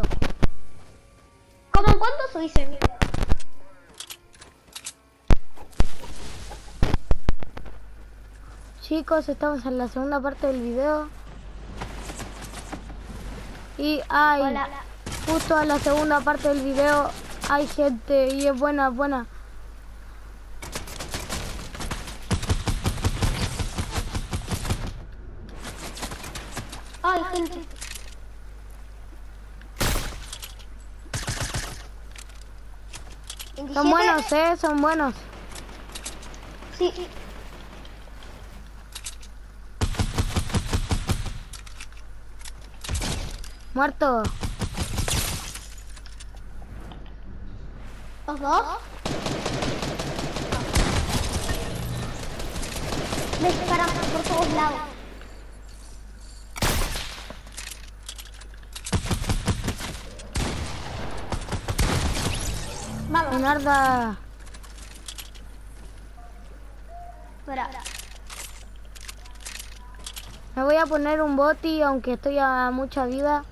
visto. ¿Cómo en cuánto subiste el video? Chicos, estamos en la segunda parte del video. Y hay, Hola. justo en la segunda parte del video hay gente y es buena, buena. Ay, gente. Son 27. buenos, eh, son buenos. Sí. Muerto. ¿Los dos? Me disparan por todos lados. Leonarda. espera. Me voy a poner un boti aunque estoy a mucha vida.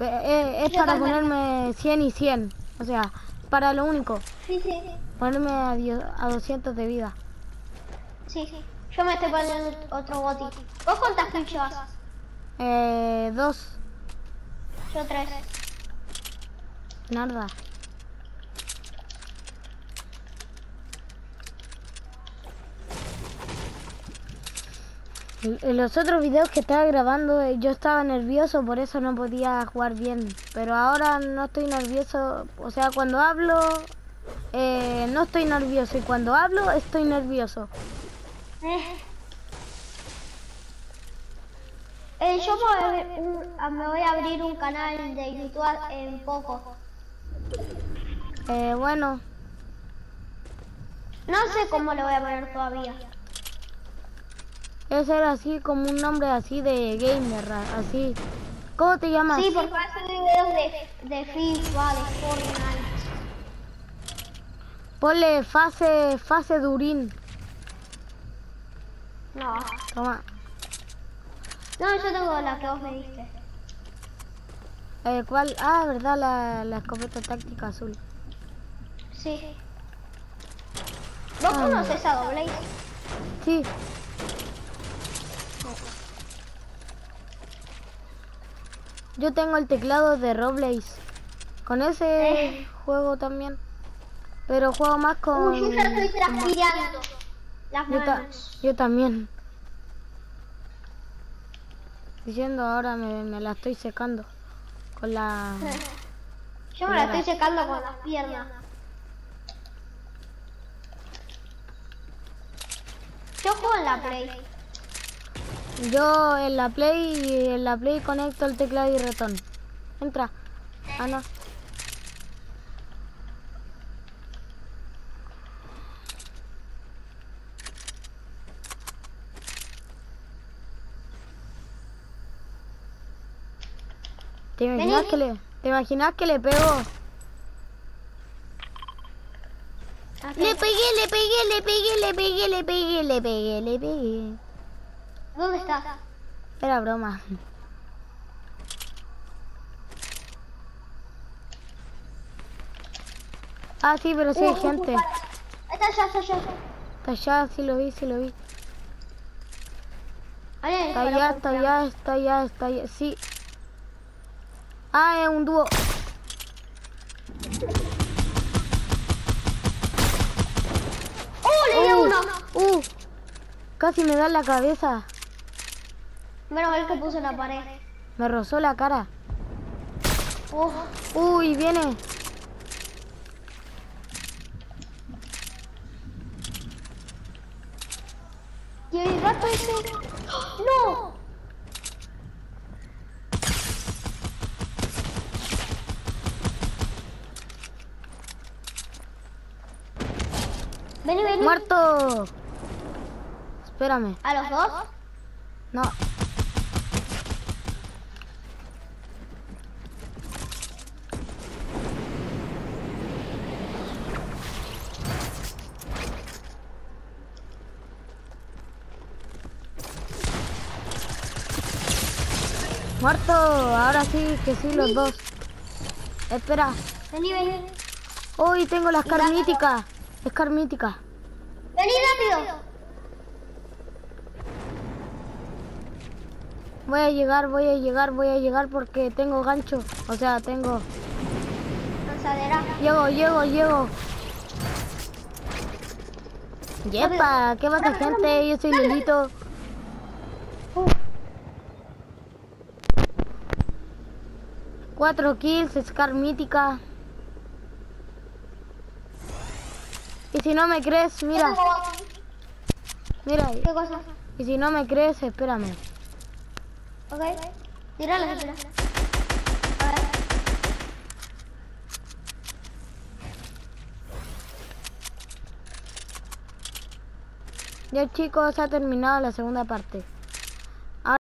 Eh, es para ponerme 100 y 100. O sea, para lo único. Sí, sí, Ponerme a, a 200 de vida. sí, sí. Yo me estoy poniendo otro boti. ¿Vos cuántas kills llevas? Eh, dos. Yo tres. Nada. En los otros videos que estaba grabando eh, yo estaba nervioso, por eso no podía jugar bien. Pero ahora no estoy nervioso, o sea, cuando hablo eh, no estoy nervioso y cuando hablo estoy nervioso. Eh. Yo me voy, a abrir un- ah, me voy a abrir un canal de YouTube en poco. Eh, bueno, No sé cómo le voy a poner todavía. Debe ser así como un nombre así de gamer, así. ¿Cómo te llamas? Sí, porque hace videos de, de FIFA, de Fortnite. Ponle fase, fase durín. No, Toma. no, yo tengo la que vos me diste. Eh, ¿Cuál? Ah, verdad, la, la escopeta táctica azul. Sí. ¿Vos Ah, conoces a Doblaze? Sí. Yo tengo el teclado de Roblaze. Con ese Eh. juego también. Pero juego más con... Uy, yo ya estoy transpirando. Las Yo, ta- manos. yo también. Diciendo ahora me, me la estoy secando. Con la... Yo me la estoy secando con las piernas. Yo juego en la Play. Yo en la Play, en la Play conecto el teclado y ratón. Entra. Ah, no. ¿Te imaginas que le, te imaginas que le pego? Le pegué, le pegué, le pegué, le pegué, le pegué, le pegué, le pegué. ¿Dónde estás? Era broma. Ah, sí, pero sí hay Uh, uh, gente. para. Está allá, está allá. Está allá, sí lo vi, sí lo vi. Está allá, está allá, está allá, está allá. Sí. Ah, es un dúo. ¡Uh, le di Uh, uno! uh, casi me da en la cabeza. Menos mal que puso la pared. Me rozó la cara. Uh, Uy, viene. ¿Y el gato ese? ¡No! Vení, vení. ¡Muerto! Espérame. ¿A los dos? No. Muerto, ahora sí, que sí, los dos. Espera. Vení, vení. Uy, tengo las carmíticas. Es carmítica. Vení rápido. Voy a llegar, voy a llegar, voy a llegar porque tengo gancho. O sea, tengo... Llego, llego, llego. Yepa, qué vaca gente, yo soy Lolito. 4 kills, Scar mítica. Y si no me crees, mira. Mira. ¿Qué cosa? Y si no me crees, espérame. Ok. Tírala, la Ya chicos, ha terminado la segunda parte.